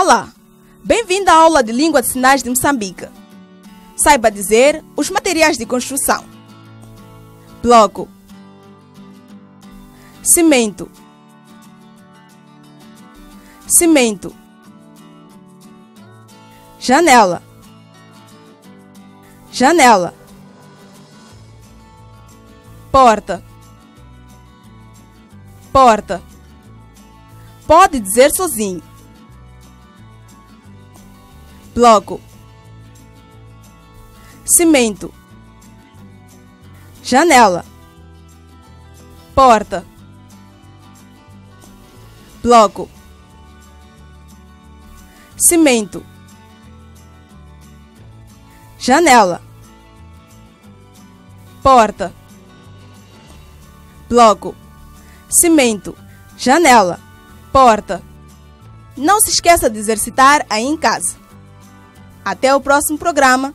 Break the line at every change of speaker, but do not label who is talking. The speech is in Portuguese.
Olá, bem-vindo à aula de Língua de Sinais de Moçambique. Saiba dizer os materiais de construção: bloco, cimento, cimento, janela, janela, porta, porta. Pode dizer sozinho bloco, cimento, janela, porta, bloco, cimento, janela, porta, bloco, cimento, janela, porta. Não se esqueça de exercitar aí em casa. Até o próximo programa.